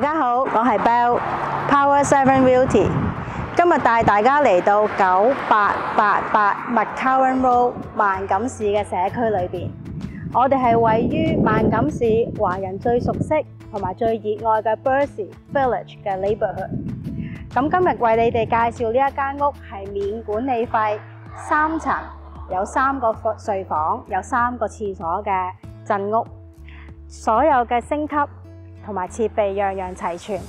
大家好，我系 Bell Power Seven r e a l t y 今日带大家嚟到九八八八 m c c a r a n Road 万锦市嘅社区里边。我哋系位于万锦市华人最熟悉同埋最热爱嘅 Bursey Village 嘅 n e i g h b o r h o o d 咁今日为你哋介绍呢一间屋系免管理费，三层有三个睡房，有三个厕所嘅镇屋，所有嘅升级。同埋设备样样齐全，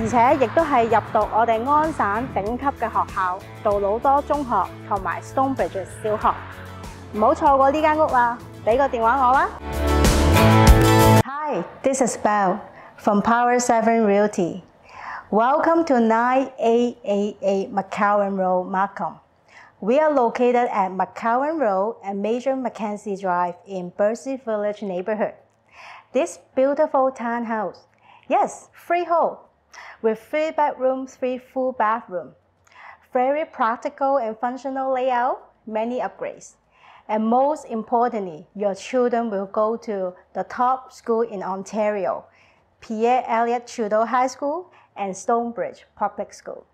而且亦都系入读我哋安省顶级嘅学校杜鲁多中学同埋 Stonebridge 小学，唔好错过呢间屋啦！俾个电话我啦。Hi，this is Belle from Power Seven Realty。Welcome to 9888 Macowan Road, Markham。We are located at Macowan Road and Major Mackenzie Drive in Burse y Village neighbourhood。this beautiful townhouse. Yes, freehold, with three bedrooms, three full bathroom. Very practical and functional layout, many upgrades. And most importantly, your children will go to the top school in Ontario, Pierre Elliott Trudeau High School and Stonebridge Public School.